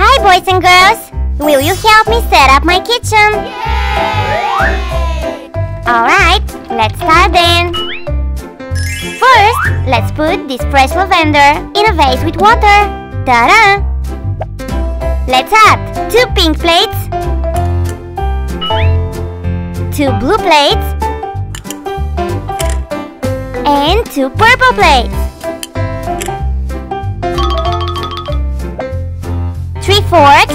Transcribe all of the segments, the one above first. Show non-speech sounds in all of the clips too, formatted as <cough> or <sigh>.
Hi, boys and girls. Will you help me set up my kitchen? Alright, let's start then. First, let's put this fresh lavender in a vase with water. Ta-da! Let's add two pink plates, two blue plates, and two purple plates. Three forks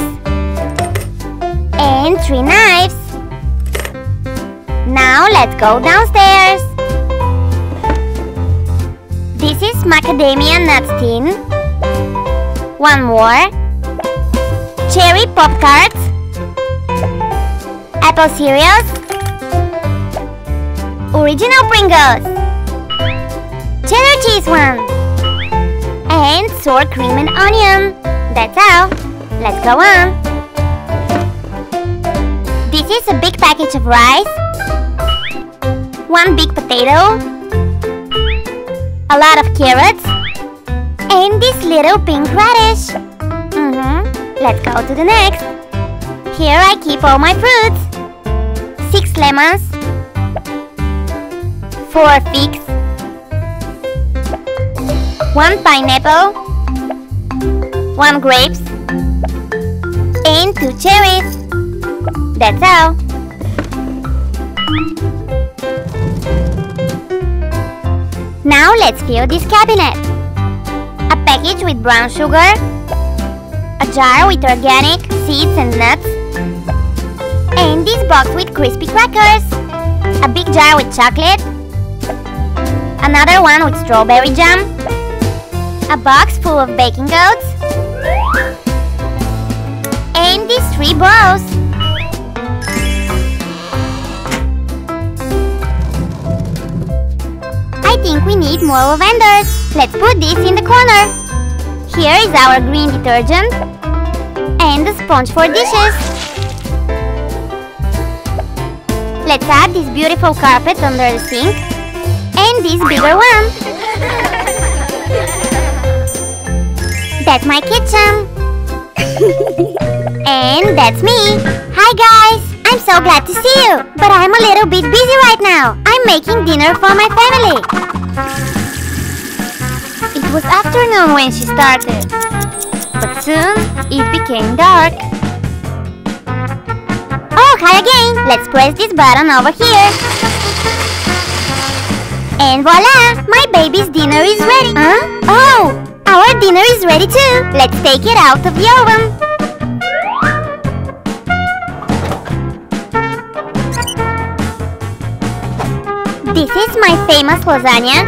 and three knives. Now let's go downstairs. This is macadamia nuts tin. One more. Cherry Pop Tarts. Apple cereals. Original Pringles. Cheddar cheese one. And sour cream and onion. That's all. Let's go on. This is a big package of rice. One big potato. A lot of carrots. And this little pink radish. Mm-hmm. Let's go to the next. Here I keep all my fruits. Six lemons. Four figs. One pineapple. One grapes. And two cherries. That's all. Now let's fill this cabinet. A package with brown sugar, a jar with organic seeds and nuts, and this box with crispy crackers, a big jar with chocolate, another one with strawberry jam, a box full of baking oats, these three bowls. I think we need more lavenders. Let's put this in the corner. Here is our green detergent and the sponge for dishes. Let's add this beautiful carpet under the sink and this bigger one. <laughs> That's my kitchen. <laughs> and that's me. Hi guys! I'm so glad to see you, but I'm a little bit busy right now. I'm making dinner for my family. It was afternoon when she started, but soon it became dark. Oh, hi again! Let's press this button over here. And voila! My baby's dinner is ready. Huh? Oh! Our dinner is ready too. Let's take it out of the oven. This is my famous lasagna.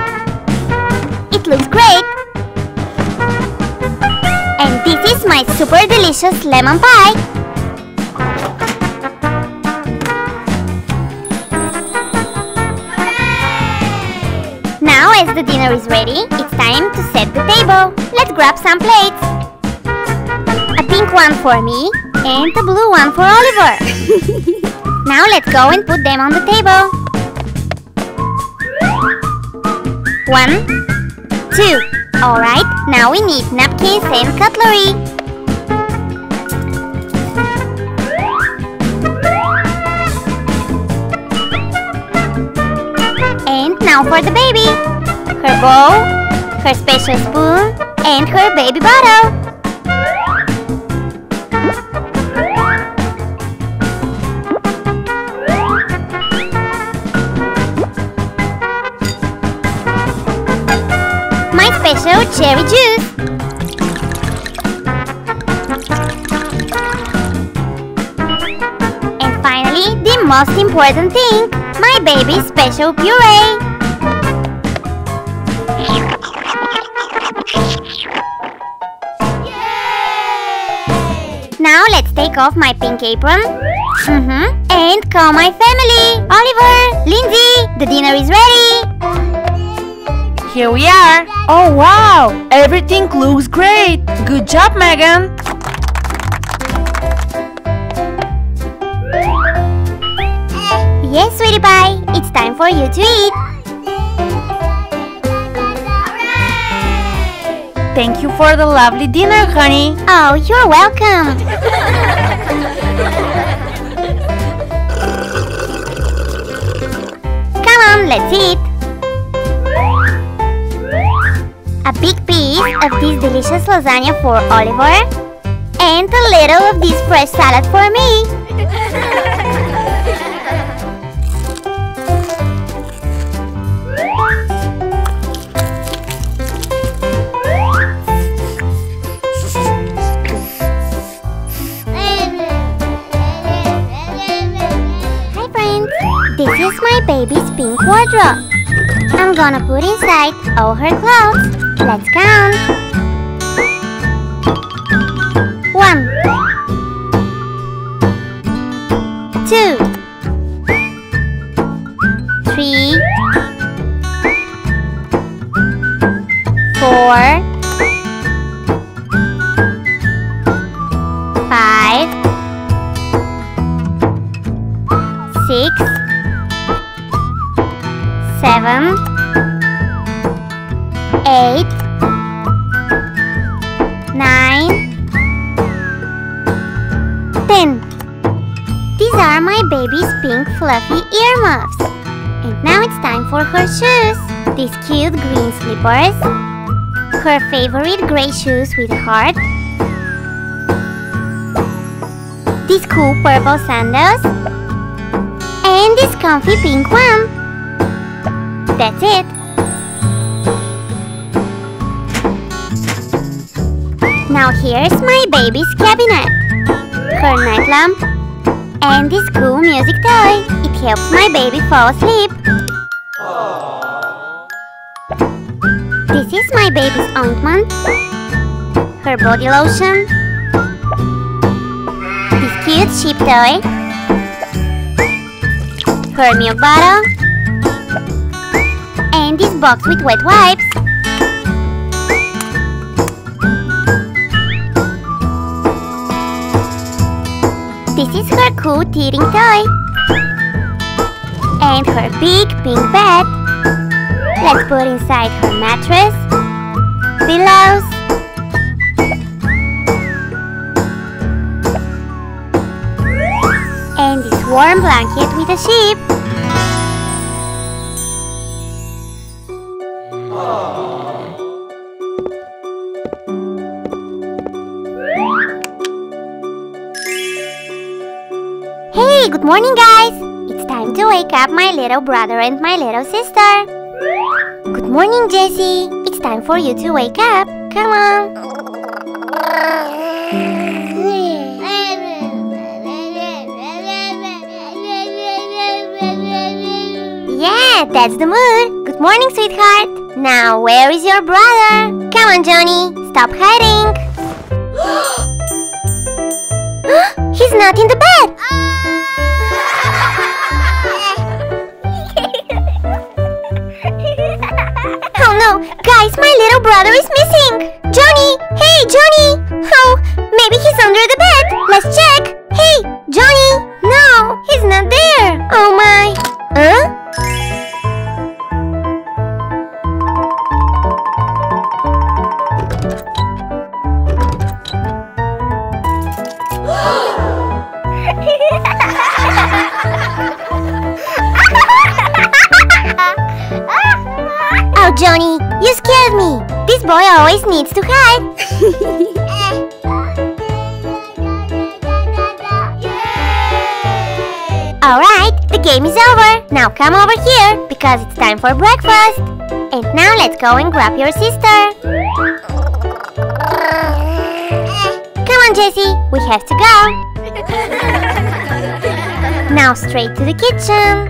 It looks great. And this is my super delicious lemon pie. Now as the dinner is ready, it's time to set the table. Let's grab some plates. A pink one for me and a blue one for Oliver. <laughs> now let's go and put them on the table. One, two. Alright, now we need napkins and cutlery. And now for the baby. Her bowl, her special spoon, and her baby bottle. My cherry juice. And finally, the most important thing, my baby's special puree. Now let's take off my pink apron. Mm-hmm. And call my family. Oliver, Lindsay, the dinner is ready. Here we are. Oh wow, everything looks great. Good job, Megan. Yes, sweetie pie. It's time for you to eat. Thank you for the lovely dinner, honey. Oh, you're welcome. <laughs> Come on, let's eat. Big piece of this delicious lasagna for Oliver and a little of this fresh salad for me. Hi friends, this is my baby's pink wardrobe. I'm gonna put inside all her clothes. Let's count. Her shoes. These cute green slippers. Her favorite gray shoes with heart. These cool purple sandals. And this comfy pink one. That's it. Now here's my baby's cabinet. Her night lamp. And this cool music toy. It helps my baby fall asleep. This is my baby's ointment. Her body lotion. This cute sheep toy her milk bottle, and this box with wet wipes. This is her cool teething toy. And her big pink bed. Let's put inside her mattress, pillows, and this warm blanket with a sheep. Hey, good morning, guys! It's time to wake up my little brother and my little sister. Morning, Jessie. It's time for you to wake up. Come on. Yeah, that's the mood. Good morning, sweetheart. Now, where is your brother? Come on, Johnny. Stop hiding. <gasps> He's not in the bed. Guys, my little brother is missing. Johnny, hey, Johnny. Oh, maybe he's under the bed. Let's check. Alright, the game is over. Now come over here because it's time for breakfast. And now let's go and grab your sister. Come on, Jessie, we have to go. now straight to the kitchen.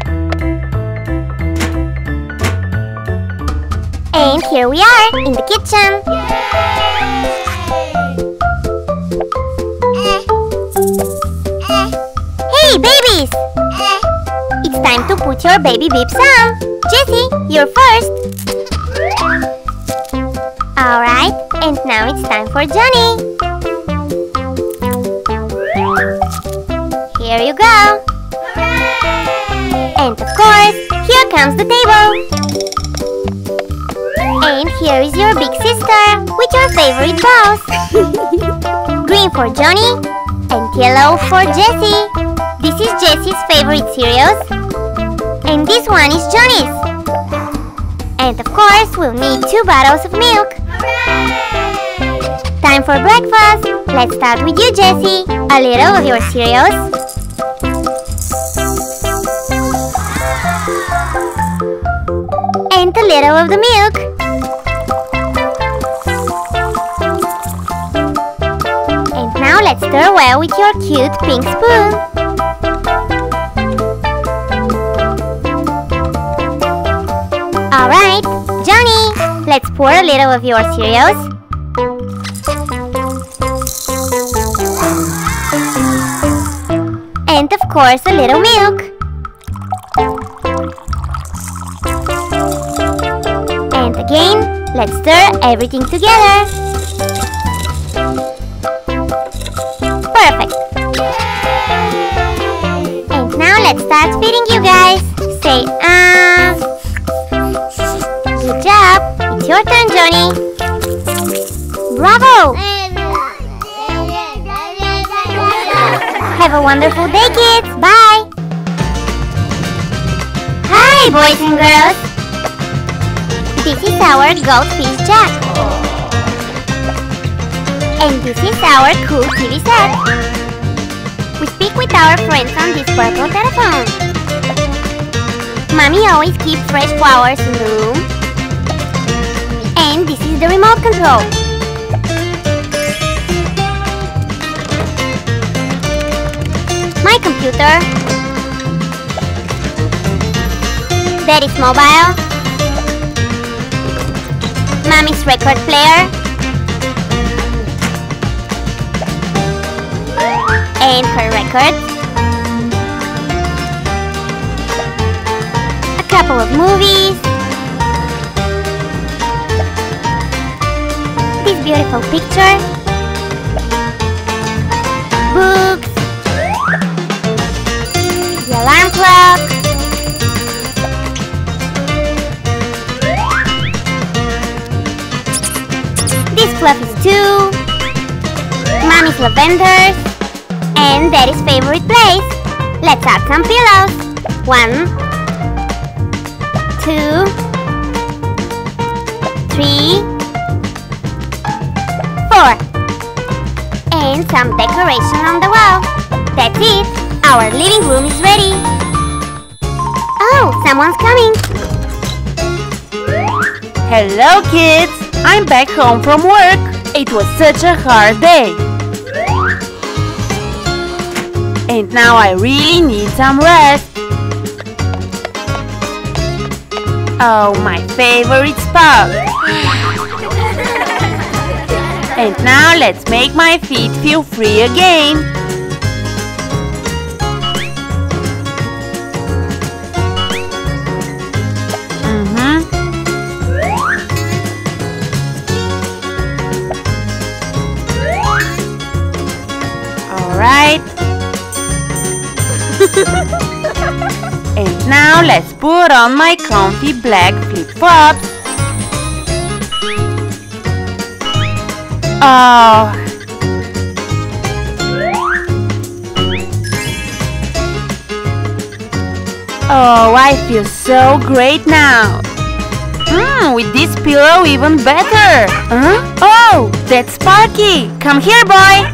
And here we are in the kitchen. Hey, time to put your baby beeps on. Jessie, you're first. Alright, and now it's time for Johnny. Here you go. And of course, here comes the table. And here is your big sister with your favorite boss. <laughs> Green for Johnny and yellow for Jessie. This is Jessie's favorite cereals. And this one is Johnny's. And of course, we'll need two bottles of milk. Hooray! Time for breakfast. Let's start with you, Jessie. A little of your cereals. And a little of the milk. And now let's stir well with your cute pink spoon. Alright, Johnny, let's pour a little of your cereals. And of course, a little milk. And again, let's stir everything together. Perfect. And now let's start feeding you guys. Say ah. It's your turn, Johnny. Bravo! Have a wonderful day, kids. Bye. Hi, boys and girls. This is our goldfish Jack. And this is our cool TV set. We speak with our friends on this purple telephone. Mommy always keeps fresh flowers in the room. This is the remote control. My computer. Daddy's mobile. Mommy's record player. And her records. A couple of movies. Beautiful picture. Books. The alarm clock. This fluff is two. Mommy's lavenders. And Daddy's favorite place. Let's add some pillows. One. Two. Three. Four. And some decoration on the wall. That's it. Our living room is ready. Oh, someone's coming. Hello, kids! I'm back home from work. It was such a hard day. And now I really need some rest. Oh, my favorite spot. And now let's make my feet feel free again. Mhm. All right. <laughs> and now let's put on my comfy black flip-flops. Oh. Oh, I feel so great now. Hmm, with this pillow even better. Huh? Oh, that's Sparky. Come here, boy.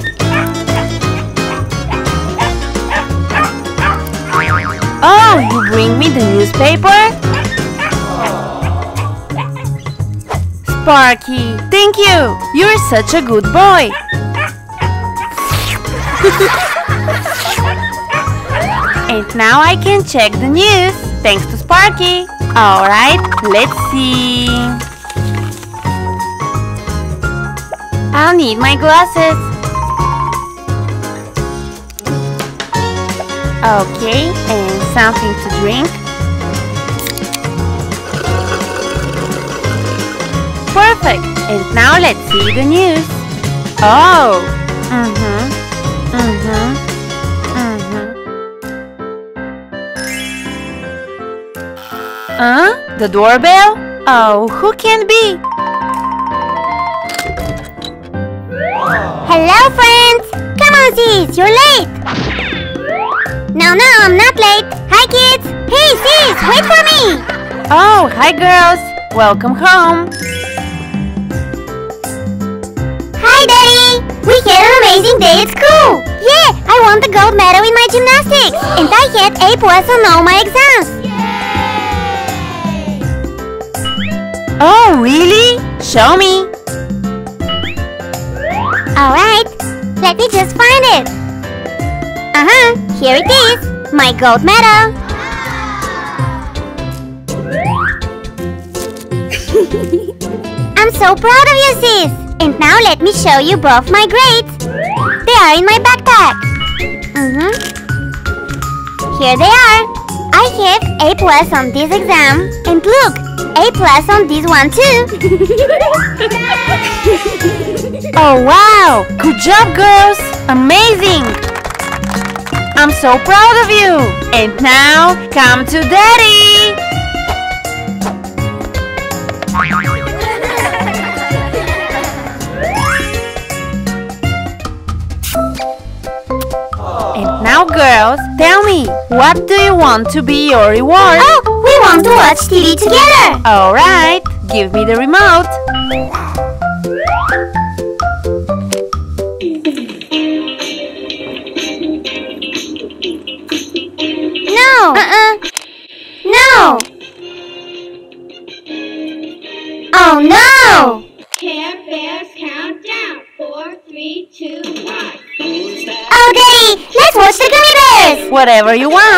Oh, you bring me the newspaper? Sparky, thank you. You're such a good boy. <laughs> and now I can check the news thanks to Sparky. Alright, let's see. I'll need my glasses. Okay, and something to drink. And now let's see the news. Oh! Mm-hmm. Mm-hmm. Mm-hmm. Huh? The doorbell? Oh, who can be? Hello, friends! Come on, sis, you're late! No, no, I'm not late! Hi, kids! Hey, sis, wait for me! Oh, hi, girls! Welcome home! Hi, Daddy! We had an amazing day at school! Yeah, I won the gold medal in my gymnastics! And I had A plus on all my exams! Yay! Oh, really? Show me! Alright, let me just find it! Uh-huh, here it is! My gold medal! <laughs> I'm so proud of you, sis! And now let me show you both my grades! They are in my backpack! Mm-hmm. Here they are! I have A plus on this exam, and look, A plus on this one too! <laughs> Oh, wow! Good job, girls! Amazing! I'm so proud of you! And now, come to daddy! Girls, tell me, what do you want to be your reward? Oh, we want to watch TV together! Alright, give me the remote. <laughs> Whatever you want.